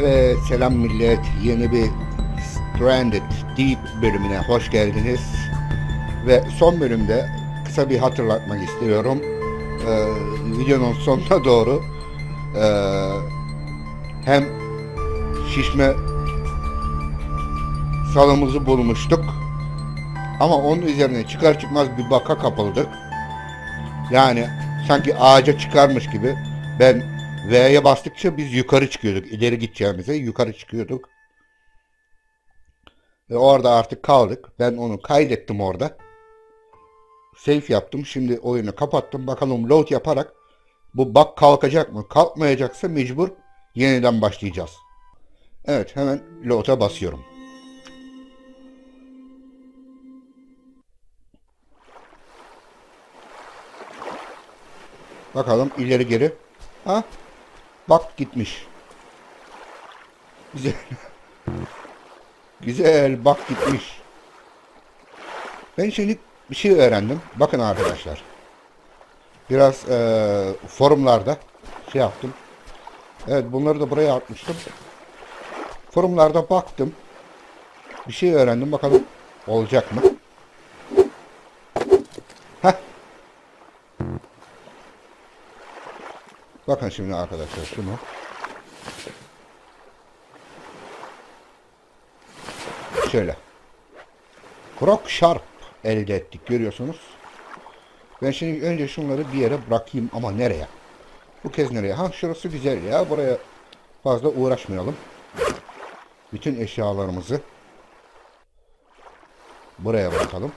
Evet selam millet. Yeni bir Stranded Deep bölümüne hoş geldiniz. Ve son bölümde kısa bir hatırlatmak istiyorum. Ee, videonun sonuna doğru ee, hem şişme salımızı bulmuştuk. Ama onun üzerine çıkar çıkmaz bir baka kapıldık. Yani sanki ağaca çıkarmış gibi ben V'ye bastıkça biz yukarı çıkıyorduk. İleri gideceğimize yukarı çıkıyorduk. Ve orada artık kaldık. Ben onu kaydettim orada. Save yaptım. Şimdi oyunu kapattım. Bakalım load yaparak bu bug kalkacak mı? Kalkmayacaksa mecbur yeniden başlayacağız. Evet hemen load'a basıyorum. Bakalım ileri geri. Ha? Bak gitmiş. Güzel. Güzel bak gitmiş. Ben şimdi bir şey öğrendim. Bakın arkadaşlar. Biraz e, forumlarda şey yaptım. Evet bunları da buraya atmıştım. Forumlarda baktım. Bir şey öğrendim. Bakalım olacak mı? Bakın şimdi arkadaşlar şunu. Şöyle. Krok Sharp elde ettik görüyorsunuz. Ben şimdi önce şunları bir yere bırakayım ama nereye? Bu kez nereye? Ha şurası güzel ya. Buraya fazla uğraşmayalım. Bütün eşyalarımızı buraya bırakalım.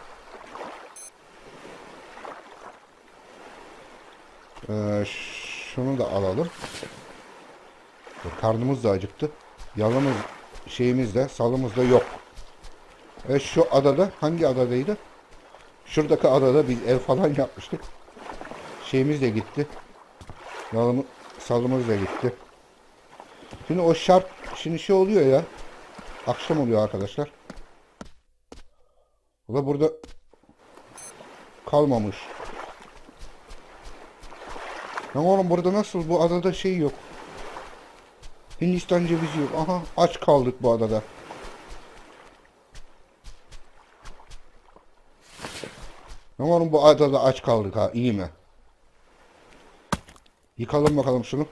Ee, şunu da alalım. Karnımız da acıktı. Yalnız şeyimiz de salımız da yok. Evet şu adada hangi adadaydı? Şuradaki adada biz ev falan yapmıştık. Şeyimiz de gitti. Yalımı, salımız da gitti. Şimdi o şart şimdi şey oluyor ya. Akşam oluyor arkadaşlar. O da burada kalmamış. Lan oğlum burada nasıl bu adada şey yok. Hindistan cevizi yok. Aha aç kaldık bu adada. Lan oğlum bu adada aç kaldık ha iyi mi? Yıkalım bakalım şunu.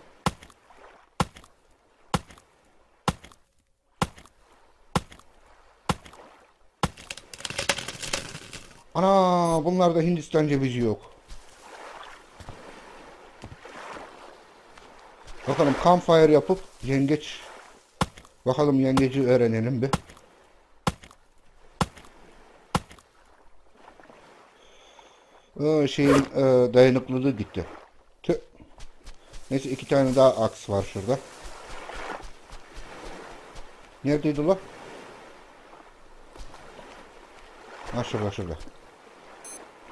Ana bunlarda Hindistan cevizi yok. Bakalım campfire yapıp yengeç bakalım yengeci öğrenelim bir. Ee, şeyin e, dayanıklılığı gitti. Tüh. Neyse iki tane daha aks var şurada. Neredeydi la? Ha şurada şurada.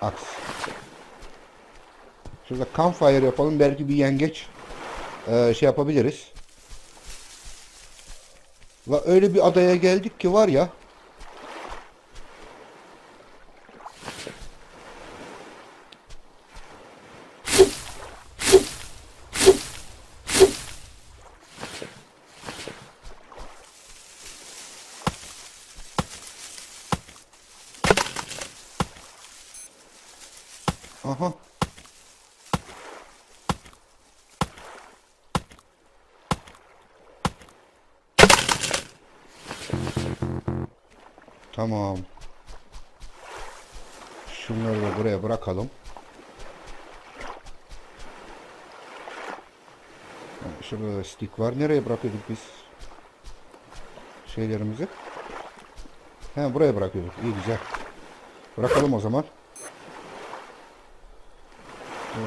Aks. Şurada campfire yapalım. Belki bir yengeç e, şey yapabiliriz. Ve öyle bir adaya geldik ki var ya Aha. Tamam. Şunları da buraya bırakalım. Stick var. Nereye bırakıyorduk biz? Şeylerimizi. He buraya bırakıyorduk. İyi güzel. Bırakalım o zaman. Ee,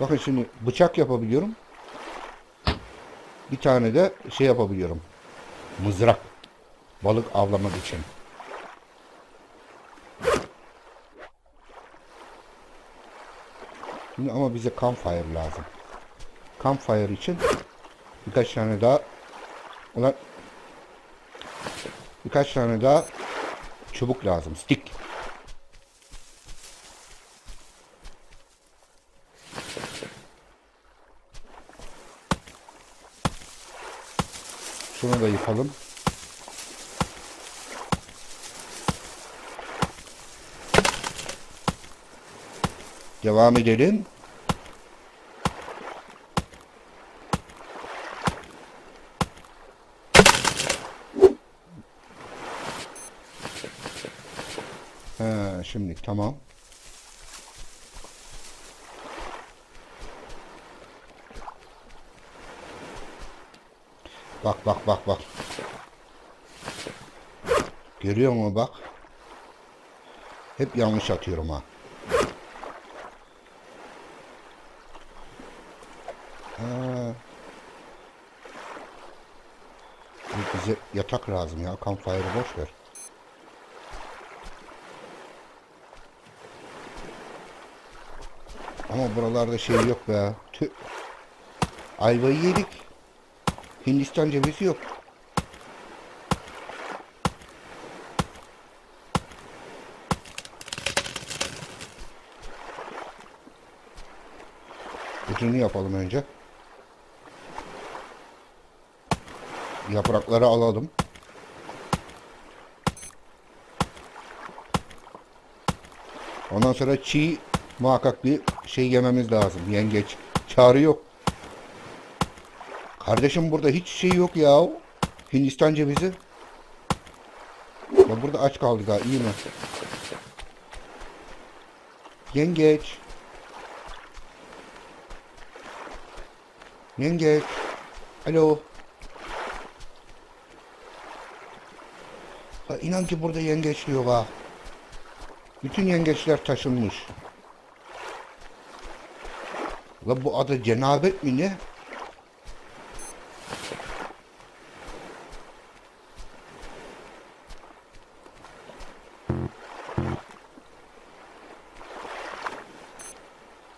bakın şimdi bıçak yapabiliyorum. Bir tane de şey yapabiliyorum. Mızrak. Balık avlamak için. önemli ama bize campfire lazım. Campfire için birkaç tane daha ulan birkaç tane daha çubuk lazım. Stick. Şunu da yıkalım. Devam edelim. He, şimdi tamam. Bak bak bak bak. Görüyor musun bak? Hep yanlış atıyorum ha. Ha. Bize yatak lazım ya. Campfire'ı boş ver. Ama buralarda şey yok be. Tüh. Ayvayı yedik. Hindistan cevizi yok. Ucunu yapalım önce. Yaprakları alalım. Ondan sonra çiğ muhakkak bir şey yememiz lazım. Yengeç. Çağrı yok. Kardeşim burada hiç şey yok ya. Hindistan cevizi. Ya burada aç kaldık ha. iyi mi? Yengeç. Yengeç. Alo. Ha, inan ki burada yengeç diyor ha. Bütün yengeçler taşınmış. La bu adı cenabet mi ne?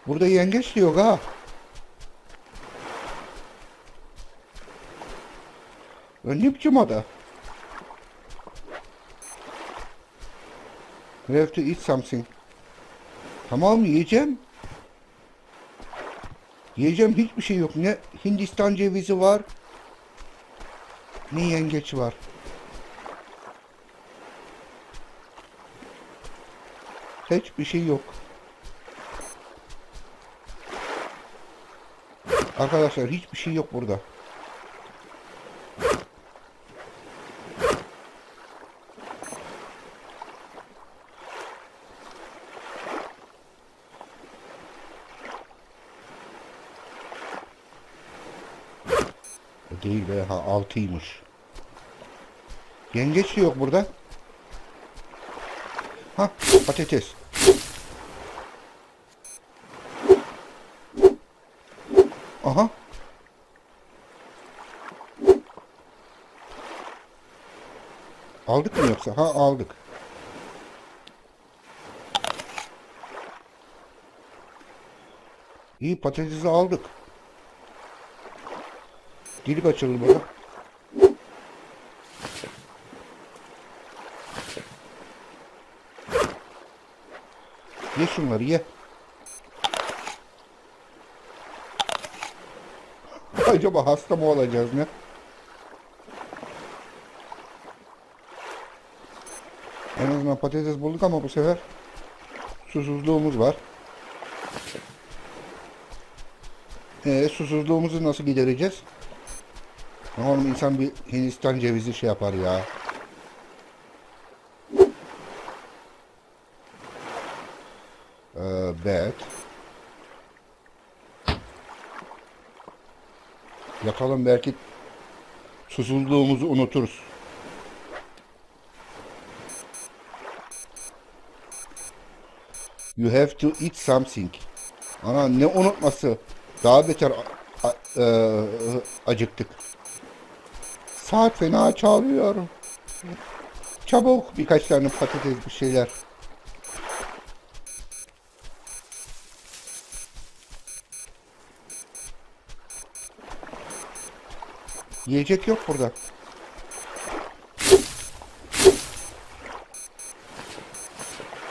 Burada yengeç diyor ha. Lan ne biçim ada? We have to eat something. Tamam yiyeceğim. Yiyeceğim hiçbir şey yok. Ne Hindistan cevizi var. Ne yengeç var. Hiçbir şey yok. Arkadaşlar hiçbir şey yok burada. Değil be ha altıymış. Yengeç de yok burada. Ha patates. Aha. Aldık mı yoksa? Ha aldık. İyi patatesi aldık. Dilik açıldı burada. Ye şunları ye. Acaba hasta mı olacağız ne? En azından patates bulduk ama bu sefer susuzluğumuz var. Ee, susuzluğumuzu nasıl gidereceğiz? Oğlum insan bir Hindistan cevizi şey yapar ya. Ee, bad. Yakalım belki susuzluğumuzu unuturuz. You have to eat something. Ana ne unutması. Daha beter e, acıktık. Saat fena çalıyor. Çabuk birkaç tane patates bir şeyler. Yiyecek yok burada.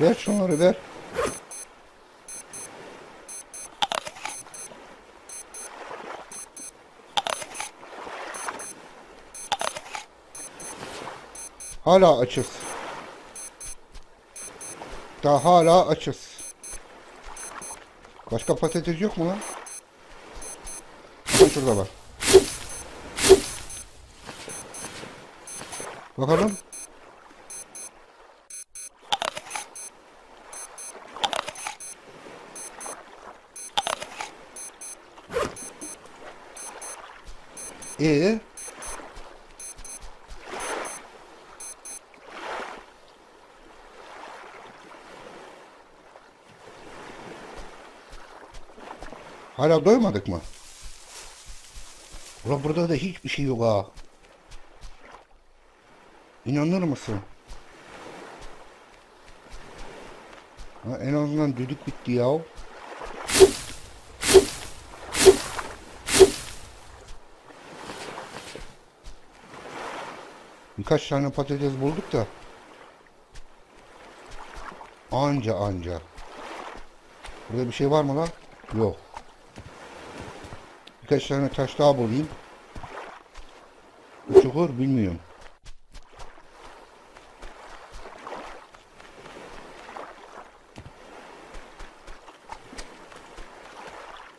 Ver şunları ver. Hala açız. Daha hala açız. Başka patates yok mu lan? Şurada var. Bakalım. Hala doymadık mı? Ulan burada da hiçbir şey yok ha. İnanır mısın? Ha, en azından düdük bitti ya. Birkaç tane patates bulduk da. Anca anca. Burada bir şey var mı lan? Yok. Birkaç tane taş daha bulayım. Bu çukur bilmiyorum.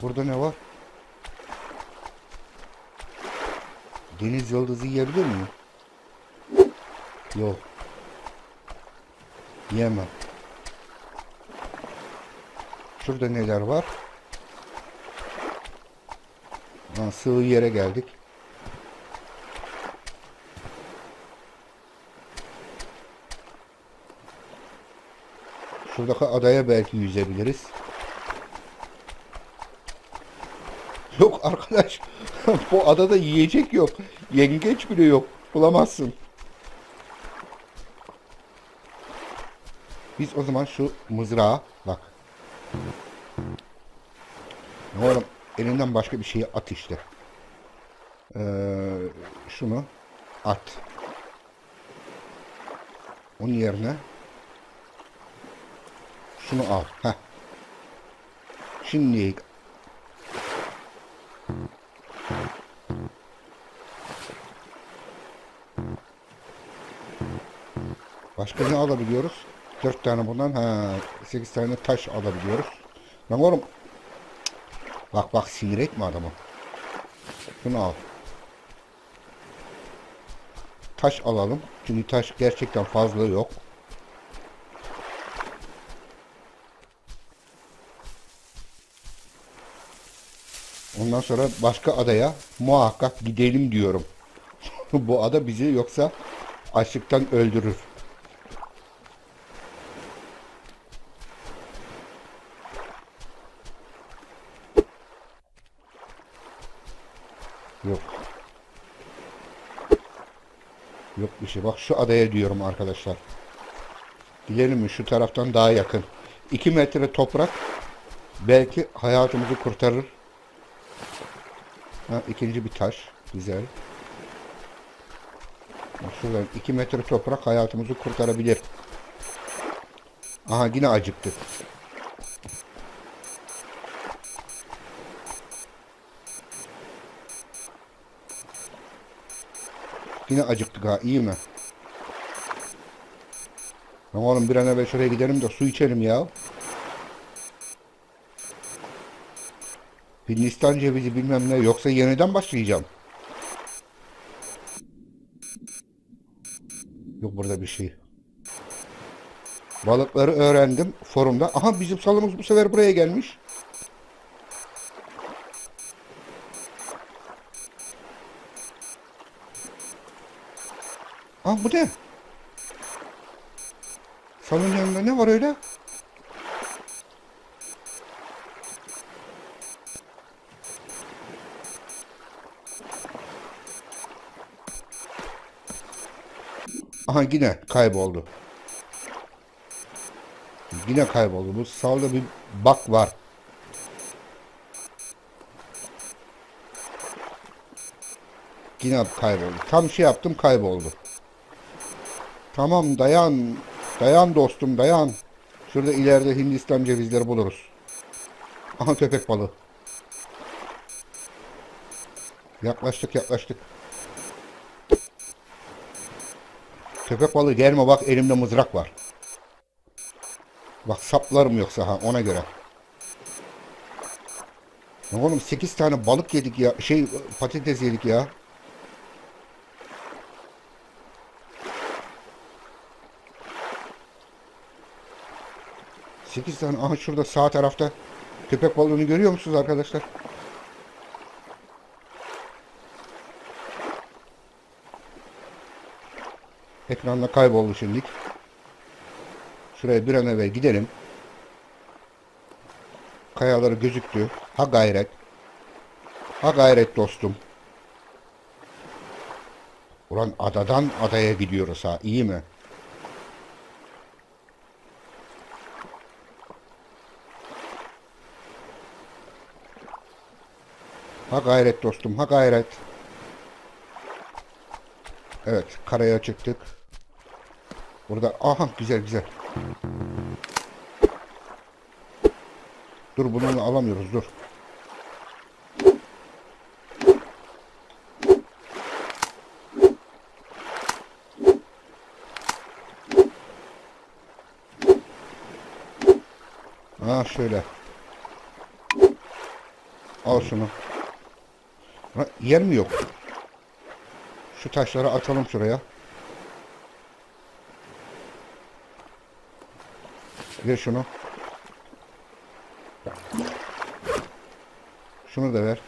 Burada ne var? Deniz yıldızı yiyebilir miyim? Yok. Yemem. Şurada neler var? Ha, sığ yere geldik. Şuradaki adaya belki yüzebiliriz. Yok arkadaş. Bu adada yiyecek yok. Yengeç bile yok. Bulamazsın. Biz o zaman şu mızrağa bak. Elinden başka bir şeyi at işte. Ee, şunu at. Onun yerine şunu al. Heh. Şimdi Başka ne alabiliyoruz? 4 tane bundan, ha 8 tane taş alabiliyoruz. Lan oğlum. Bak bak sinir etme adamı. Şunu al. Taş alalım. Çünkü taş gerçekten fazla yok. Ondan sonra başka adaya muhakkak gidelim diyorum. Bu ada bizi yoksa açlıktan öldürür. Yok. Yok bir şey. Bak şu adaya diyorum arkadaşlar. Gidelim mi? Şu taraftan daha yakın. 2 metre toprak belki hayatımızı kurtarır. Ha, ikinci bir taş. Güzel. Bak şuradan 2 metre toprak hayatımızı kurtarabilir. Aha yine acıktık. Yine acıktık ha iyi mi? Lan oğlum bir an evvel şuraya gidelim de su içelim ya. Hindistan cevizi bilmem ne yoksa yeniden başlayacağım. Yok burada bir şey. Balıkları öğrendim forumda. Aha bizim salımız bu sefer buraya gelmiş. Aa bu ne? Salın yanında ne var öyle? Aha yine kayboldu. Yine kayboldu. Bu salda bir bak var. Yine kayboldu. Tam şey yaptım kayboldu. Tamam dayan. Dayan dostum dayan. Şurada ileride Hindistan cevizleri buluruz. Aha köpek balığı. Yaklaştık yaklaştık. Köpek balığı gelme bak elimde mızrak var. Bak saplarım yoksa ha ona göre. Ya oğlum 8 tane balık yedik ya. Şey patates yedik ya. Sekiz tane. Aha şurada sağ tarafta köpek balığını görüyor musunuz arkadaşlar? Ekranda kayboldu şimdilik. Şuraya bir an evvel gidelim. Kayaları gözüktü. Ha gayret. Ha gayret dostum. Ulan adadan adaya gidiyoruz ha. iyi mi? Ha gayret dostum, ha gayret. Evet, karaya çıktık. Burada, aha güzel güzel. Dur bunu alamıyoruz, dur. Ha şöyle. Al şunu. Ha, yer mi yok? Şu taşları atalım şuraya. Ver şunu. Şunu da ver.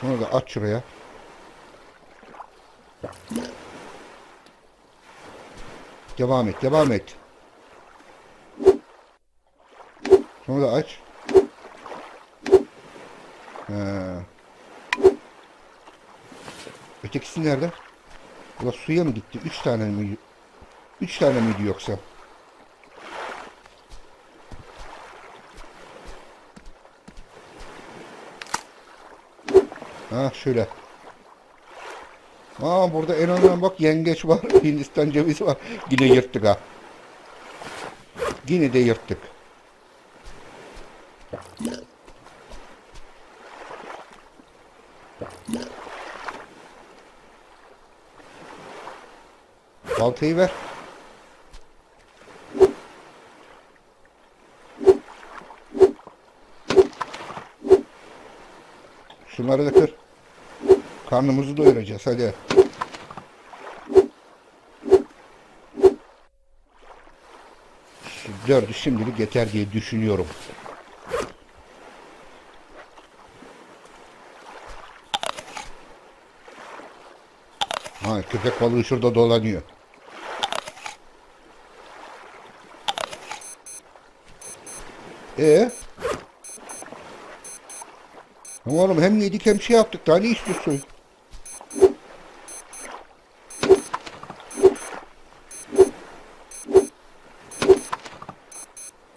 Şunu da at şuraya. Devam et, devam et. Şunu da aç. He. Ötekisi nerede? Ula suya mı gitti? Üç tane mi? Üç tane miydi yoksa? Ha şöyle. Aa burada en azından bak yengeç var. Hindistan cevizi var. Yine yırttık ha. Yine de yırttık. Baltayı ver. Şunları da kır. Karnımızı doyuracağız hadi. Dördü şimdilik yeter diye düşünüyorum. Ha köpek balığı şurada dolanıyor. E Oğlum hem yedik hem şey yaptık. Daha ne istiyorsun?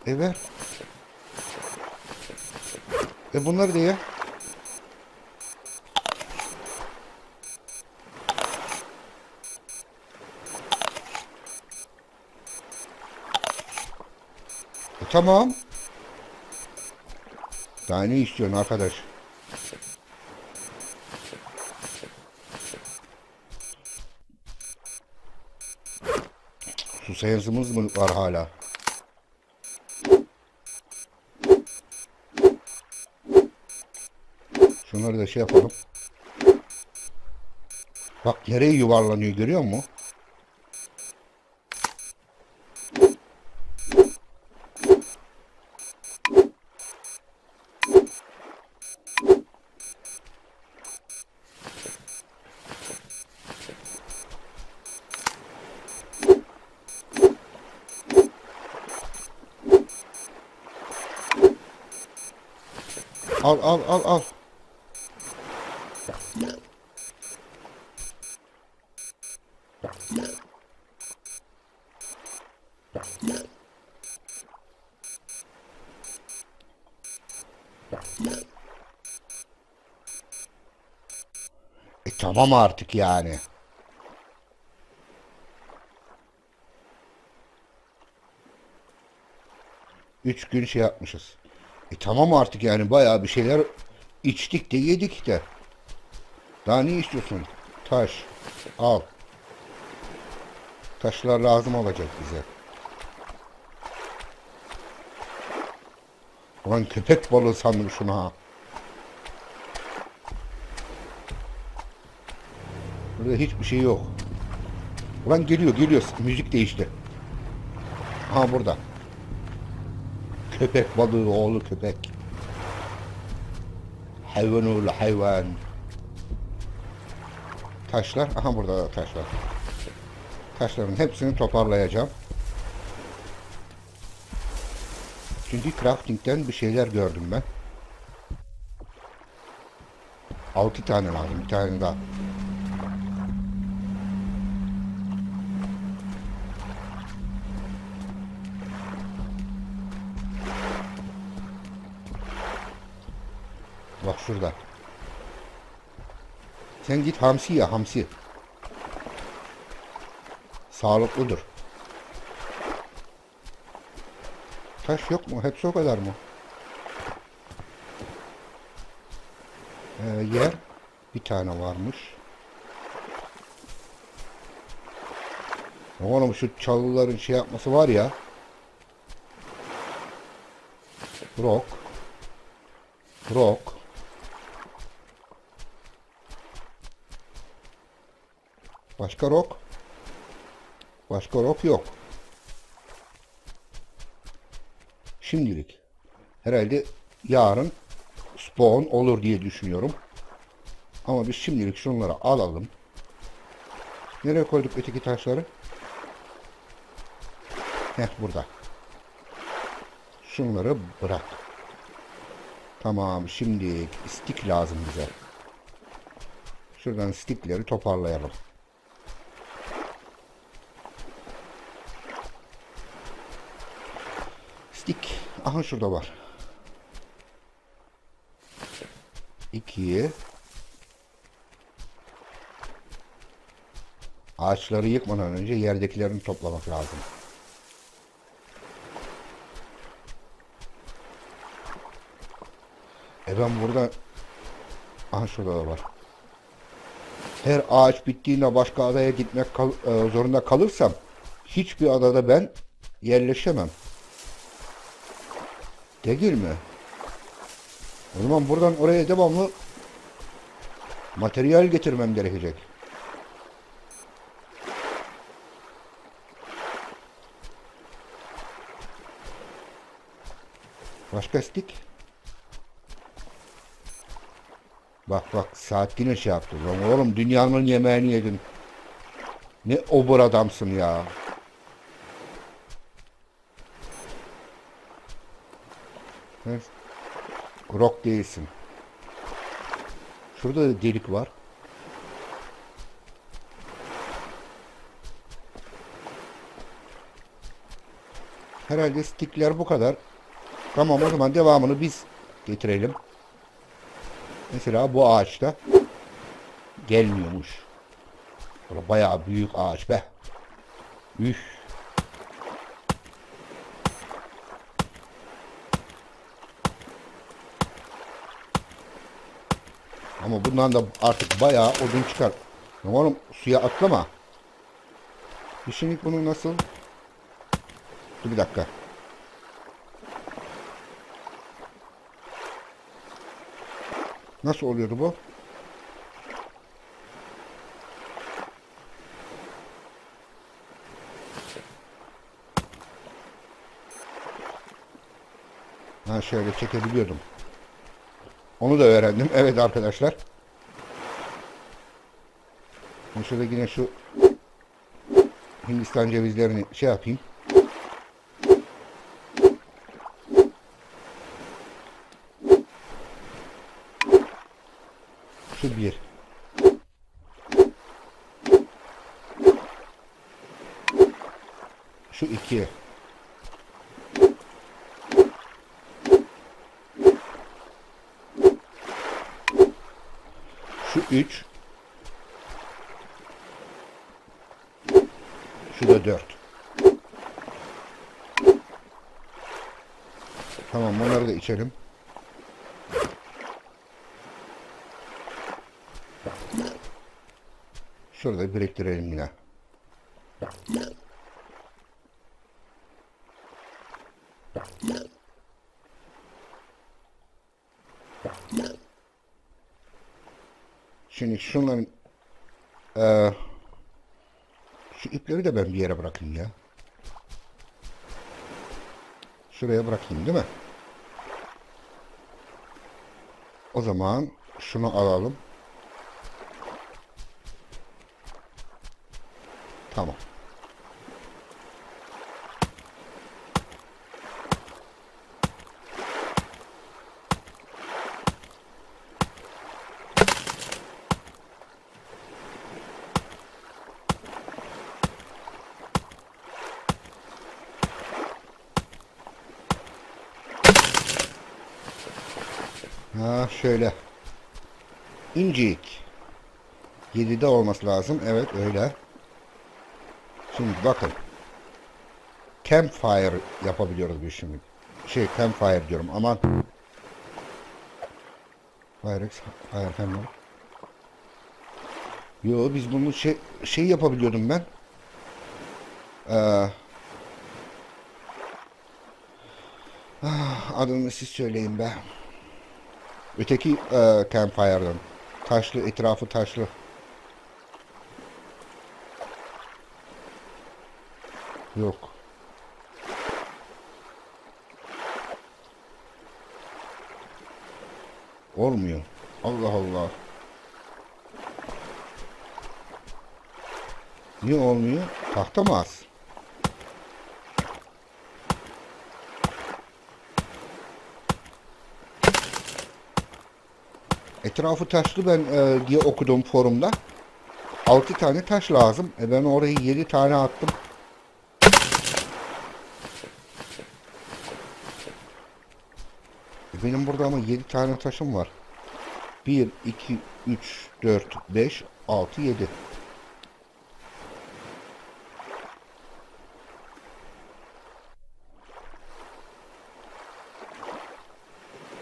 E ver. E bunları da ye. E tamam. Daha ne istiyorsun arkadaş? Su sayısımız mı var hala? Şunları da şey yapalım. Bak nereye yuvarlanıyor görüyor musun? Al al al al. E tamam artık yani. Üç gün şey yapmışız. E tamam artık yani bayağı bir şeyler içtik de yedik de. Daha ne istiyorsun? Taş. Al. Taşlar lazım olacak bize. Ulan köpek balığı sandım şunu ha. Burada hiçbir şey yok. Ulan geliyor geliyor. Müzik değişti. Ha burada. Köpek balığı oğlu köpek. Hayvan oğlu hayvan. Taşlar. Aha burada da taşlar. Taşların hepsini toparlayacağım. Çünkü crafting'den bir şeyler gördüm ben. 6 tane lazım. Bir tane daha. Sen git hamsi ya hamsi. Sağlıklıdır. Taş yok mu? Hepsi o kadar mı? Ee, yer bir tane varmış. Oğlum şu çalıların şey yapması var ya. Rock. Rock. Başka rock? Başka rock yok. Şimdilik. Herhalde yarın spawn olur diye düşünüyorum. Ama biz şimdilik şunları alalım. Nereye koyduk öteki taşları? Heh burada. Şunları bırak. Tamam şimdi stick lazım bize. Şuradan stickleri toparlayalım. Stick. Aha şurada var. İki. Ağaçları yıkmadan önce yerdekilerini toplamak lazım. E ben burada aha şurada da var. Her ağaç bittiğinde başka adaya gitmek kal- e, zorunda kalırsam hiçbir adada ben yerleşemem. Değil mi? O zaman buradan oraya devamlı materyal getirmem gerekecek. Başka stick? Bak bak saat yine şey yaptı. Oğlum dünyanın yemeğini yedin. Ne obur adamsın ya. Rock değilsin. Şurada da delik var. Herhalde stickler bu kadar. Tamam o zaman devamını biz getirelim. Mesela bu ağaçta gelmiyormuş. Bayağı büyük ağaç be. Üf. Ama bundan da artık bayağı odun çıkar. Oğlum suya atlama. Düşünün bunu nasıl? Dur bir dakika. Nasıl oluyordu bu? Ha şöyle çekebiliyordum. Onu da öğrendim. Evet arkadaşlar. Ben şurada yine şu Hindistan cevizlerini şey yapayım. Şu bir. Şu iki. Şu üç. Şu da dört. Tamam bunları da içelim. Şurada biriktirelim yine. Şimdi şunların eee, şu ipleri de ben bir yere bırakayım ya. Şuraya bırakayım değil mi? O zaman şunu alalım. Tamam. Ha şöyle. İncik. 7'de olması lazım. Evet öyle. Şimdi bakın. Campfire yapabiliyoruz biz şimdi. Şey campfire diyorum. Aman. Firex. Hayır hemen. Yo biz bunu şey şey yapabiliyordum ben. Ee, ah, adını siz söyleyin be. Öteki e, campfire'dan. Taşlı, etrafı taşlı. Yok. Olmuyor. Allah Allah. Niye olmuyor? Tahta mı az? Etrafı taşlı ben e, diye okudum forumda. 6 tane taş lazım. E ben orayı 7 tane attım. E benim burada ama 7 tane taşım var. 1, 2, 3, 4, 5, 6, 7.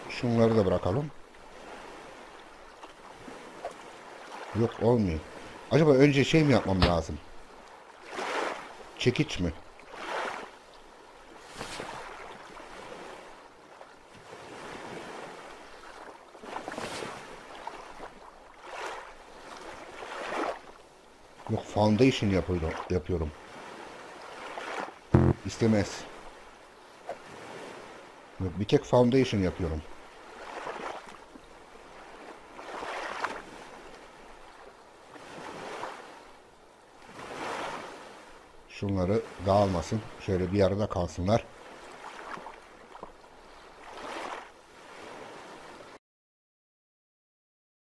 Şunları da bırakalım. Yok olmuyor. Acaba önce şey mi yapmam lazım? Çekiç mi? Yok foundation yapıyorum. yapıyorum. İstemez. Yok, bir tek foundation yapıyorum. Şunları dağılmasın. Şöyle bir arada kalsınlar.